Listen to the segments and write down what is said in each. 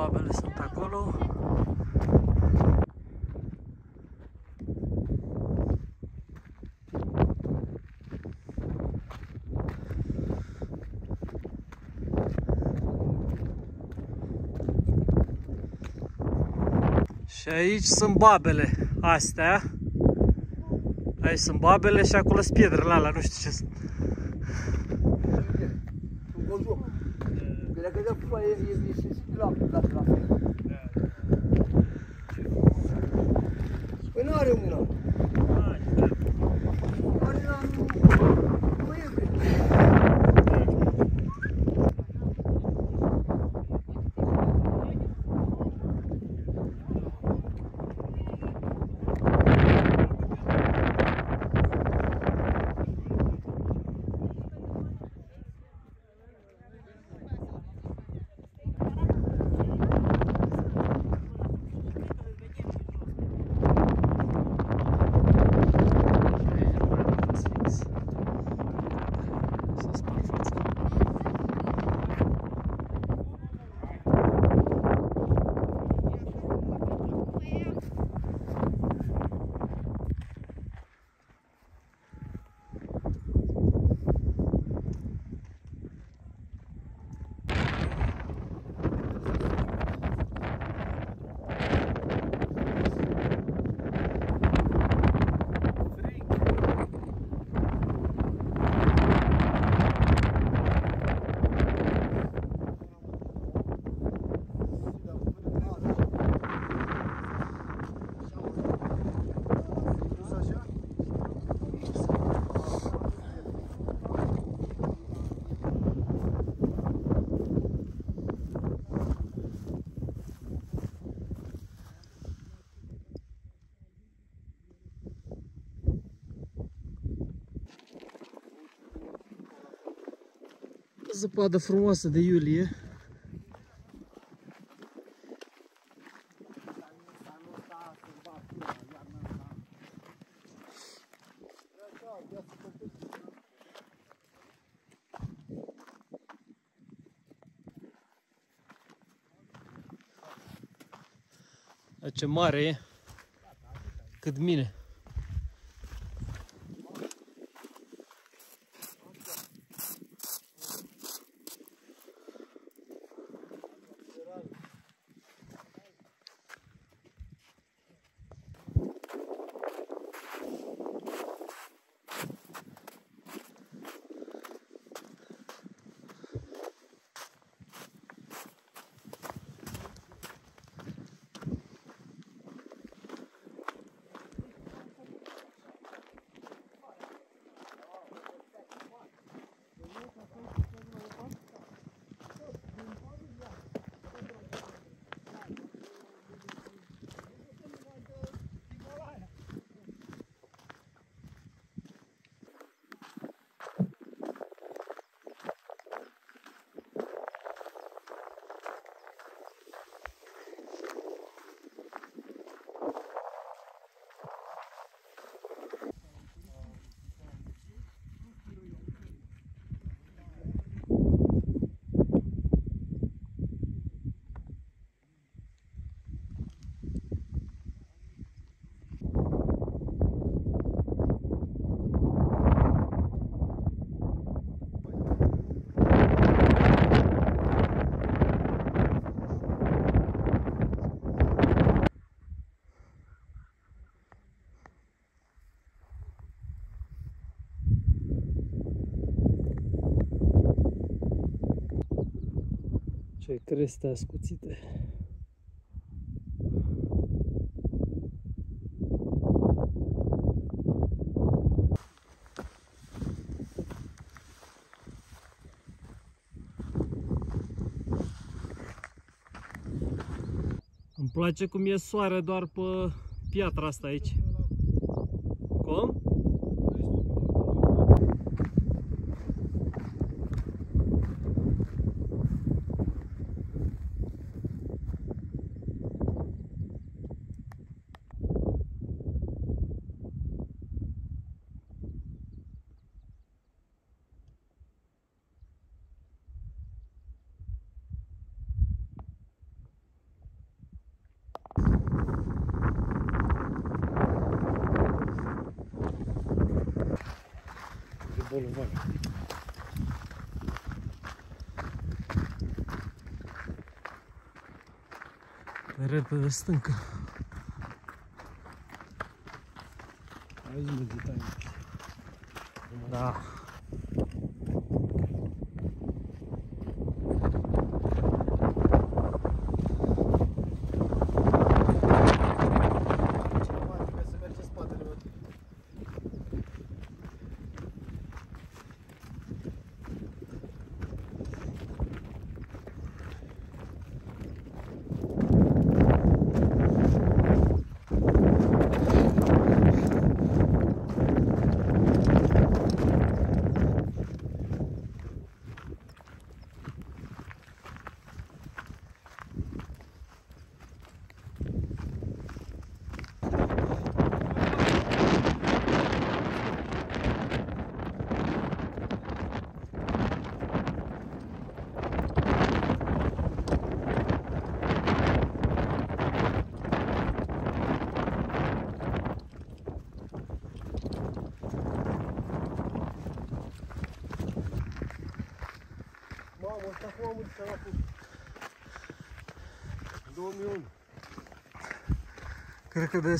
Babele sunt acolo. Și aici sunt babele astea. Aici sunt babele și acolo sunt pietrele alea, nu știu ce sunt. Cred că de e, e, e, e la, la, la fel. Păi nu are una. Zăpadă frumoasă de iulie. Dar Ce mare e. Cât mine. Ce creste ascuțite. Îmi place cum e soare doar pe piatra asta aici. Bolovană. Pe repede stâncă. Cred că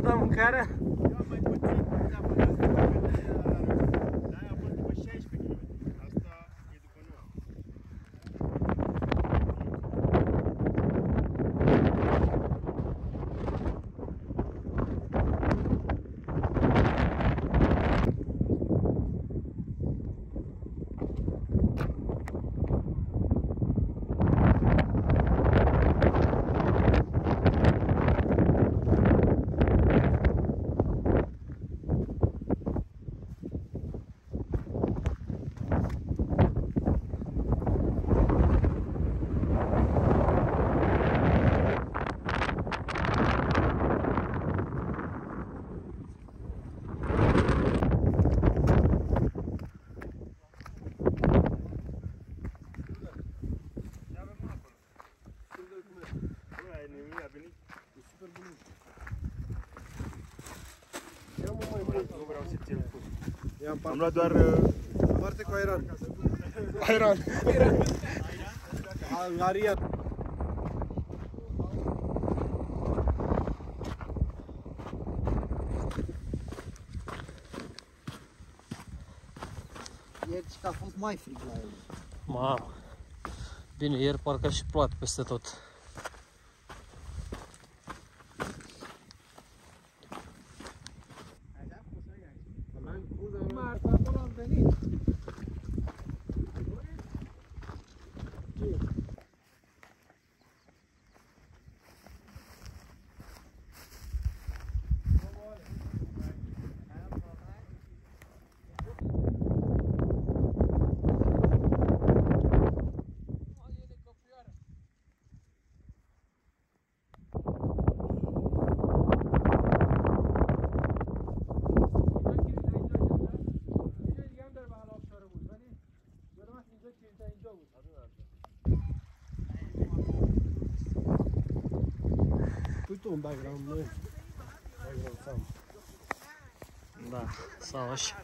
Bota um cara. Ia-mi Am parte, luat doar... uh, parte cu Airan. Airan. Arian. Ieri că a fost mai frig la el. Mamă. Bine, ieri parcă și ploat peste tot. он байрамной. Байрамсам. Да, саваш.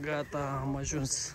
Gata, am ajuns.